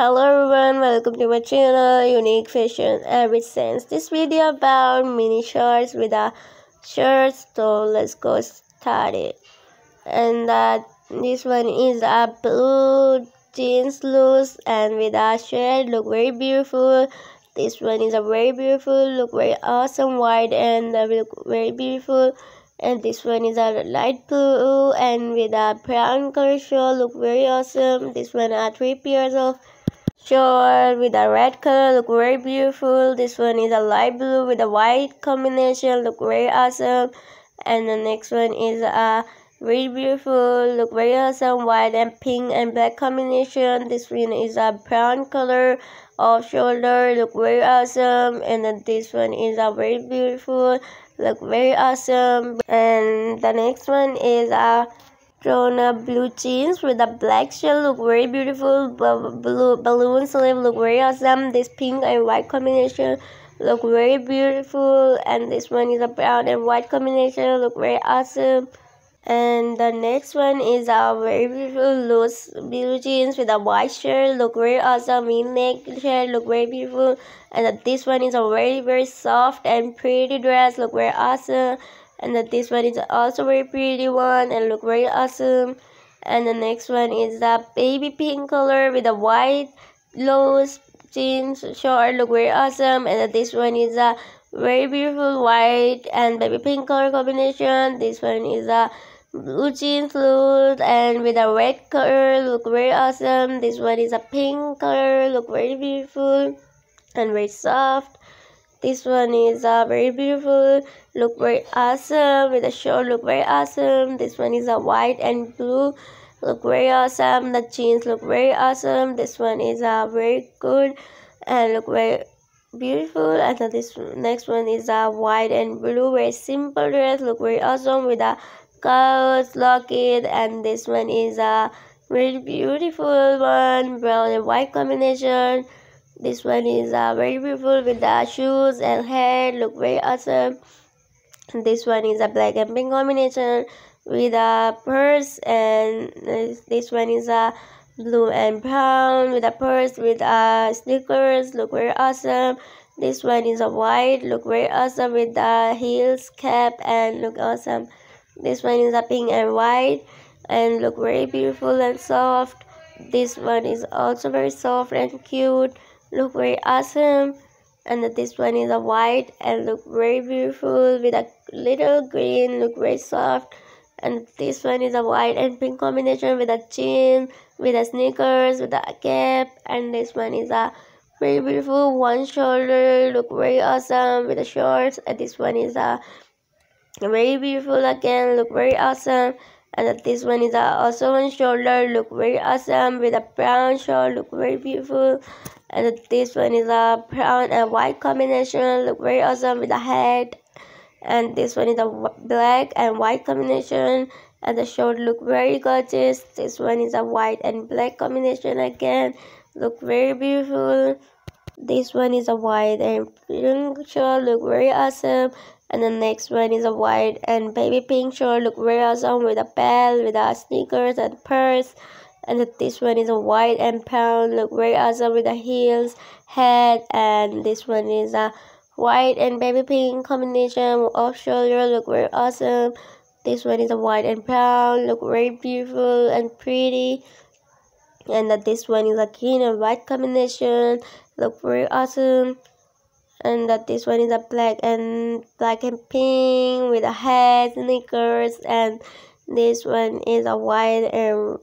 Hello everyone, welcome to my channel Unique Fashion Every Sense. This video about mini shorts with a shirt, so let's go start it. And uh, this one is a blue jeans loose and with a shirt, look very beautiful. This one is a very beautiful, look very awesome. White and look very beautiful. And this one is a light blue and with a brown color shawl look very awesome. This one are three pairs of shawl with a red color look very beautiful. This one is a light blue with a white combination look very awesome. And the next one is a very beautiful look very awesome white and pink and black combination. This one is a brown color off shoulder look very awesome. And then this one is a very beautiful look very awesome. And the next one is a Trona blue jeans with a black shell look very beautiful blue balloon sleeve look very awesome. This pink and white combination look very beautiful and this one is a brown and white combination look very awesome. And the next one is a very beautiful loose blue jeans with a white shirt look very awesome v-neck shirt look very beautiful. And this one is a very very soft and pretty dress look very awesome and that this one is also very pretty one and look very awesome. And the next one is a baby pink color with a white loose jeans short look very awesome. And this one is a very beautiful white and baby pink color combination. This one is a blue jeans look and with a red color look very awesome. This one is a pink color look very beautiful and very soft this one is a very beautiful look very awesome with a short look very awesome. This one is a white and blue look very awesome. The jeans look very awesome. This one is a very good and look very beautiful. And this next one is a white and blue very simple dress look very awesome with a Lock locket. And this one is a very beautiful one brown and white combination this one is uh, very beautiful with the shoes and hair. Look very awesome. This one is a black and pink combination with a purse. And this, one is a blue and brown with a purse with a sneakers. Look very awesome. This one is a white. Look very awesome with the heels cap and look awesome. This one is a pink and white and look very beautiful and soft. This one is also very soft and cute look very awesome and this one is a white and look very beautiful with a little green look very soft and this one is a white and pink combination with a chin with a sneakers with a cap and this one is a very beautiful one shoulder look very awesome with the shorts and this one is a very beautiful again look very awesome and this one is a also one shoulder look very awesome with a brown shawl look very beautiful and this one is a brown and white combination look very awesome with a head. And this one is a black and white combination and the short look very gorgeous. This one is a white and black combination again look very beautiful. This one is a white and pink shawl look very awesome. And the next one is a white and baby pink short look very awesome with a belt with a sneakers and purse and this one is a white and brown look very awesome with the heels head and this one is a white and baby pink combination off shoulder look very awesome. This one is a white and brown look very beautiful and pretty. And that this one is a green and white combination look very awesome. And that this one is a black and black and pink with a hat sneakers and this one is a white and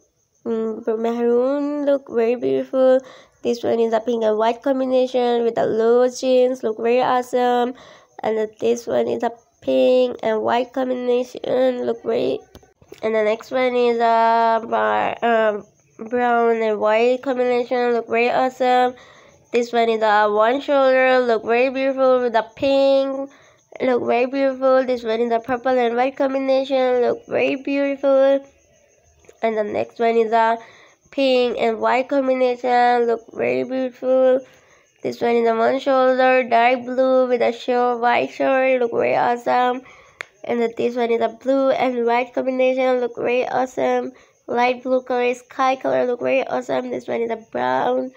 um, maroon look very beautiful this one is a pink and white combination with the low jeans look very awesome and this one is a pink and white combination look very and the next one is a um, brown and white combination look very awesome this one is a one shoulder, look very beautiful with the pink, look very beautiful. This one is a purple and white combination, look very beautiful. And the next one is a pink and white combination, look very beautiful. This one is a one shoulder, dark blue with a short white shirt, look very awesome. And this one is a blue and white combination, look very awesome. Light blue color, sky color, look very awesome. This one is a brown.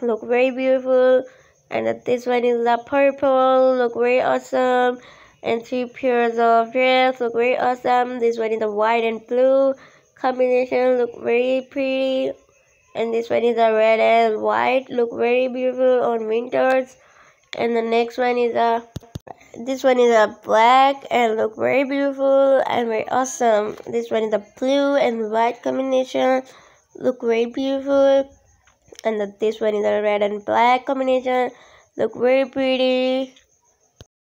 Look very beautiful. And this one is a purple. Look very awesome. And three pairs of dress. Look very awesome. This one is a white and blue combination look very pretty and this one is a red and white. Look very beautiful on winters. And the next one is a this one is a black and look very beautiful and very awesome. This one is a blue and white combination. Look very beautiful. And the, this one is a red and black combination. Look very pretty